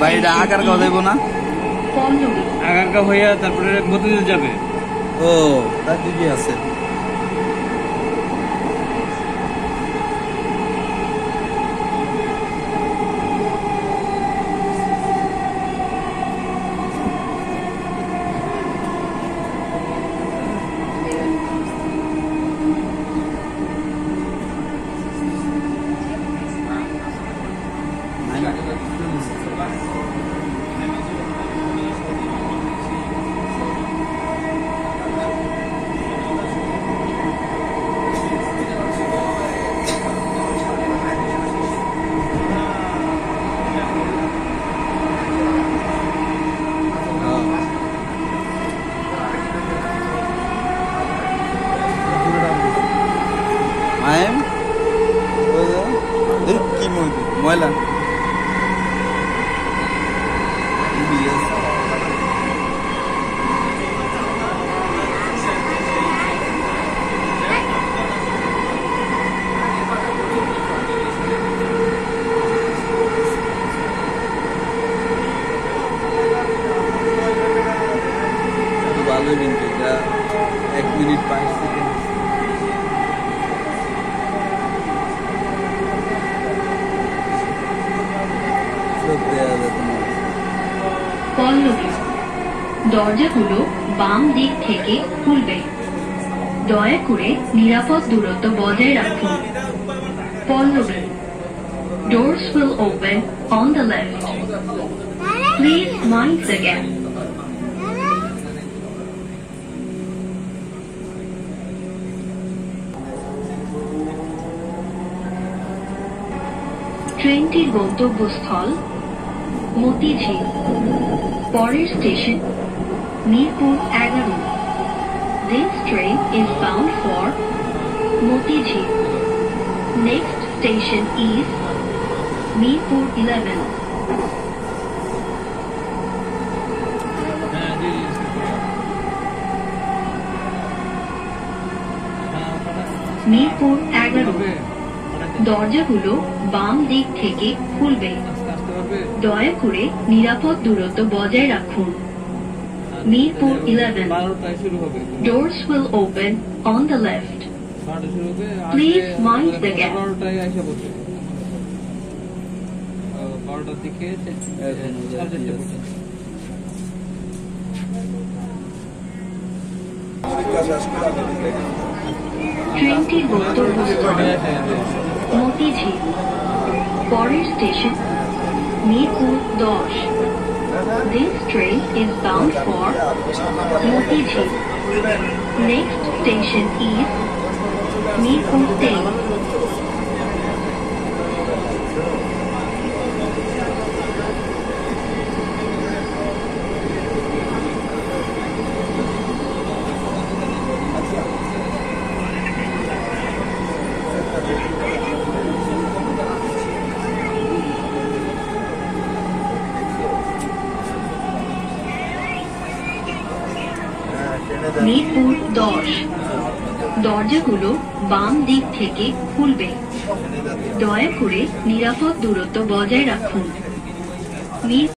ভাই এটা কথা দেবো না. আগারকা হইয়া তারপরে মতিঝিল যাবে। ও তার দিকে আছে। ময়লা ময়লা ভালো কিন্তু এক মিনিট বাইশ দরজাগুলো বাম দিক থেকে খুলবে দয়া করে নিরাপদ দূরত্ব বজায় রাখুন Pallavi, Doors will open on the left. Please mind the gap. ট্রেনটির গন্তব্যস্থল মতিঝিল পরের স্টেশন মিরপুর এগারো This train is bound for Motijhil. Next station is Mirpur 11. হ্যাঁ জি জি হ্যাঁ, মিরপুর এগারো দরজাগুলো বাম দিক থেকে খুলবে দয়া করে নিরাপদ দূরত্ব বজায় রাখুন। মিরপুর 11 বারোটায় শুরু হবে Doors will open on the left. বারোটা শুরু হবে Please mind the gap. বারোটায় আসা পড়ছে বারোটার দিকে ট্রেনটির গন্তব্যস্থল। মতিঝিল। পরের station Miku Dosh. This train is bound for Motiji. Next station is Miku Station. Mirpur দশ। দরজাগুলো বাম দিক থেকে খুলবে। দয়া করে নিরাপদ দূরত্ব বজায় রাখুন। মিরপুর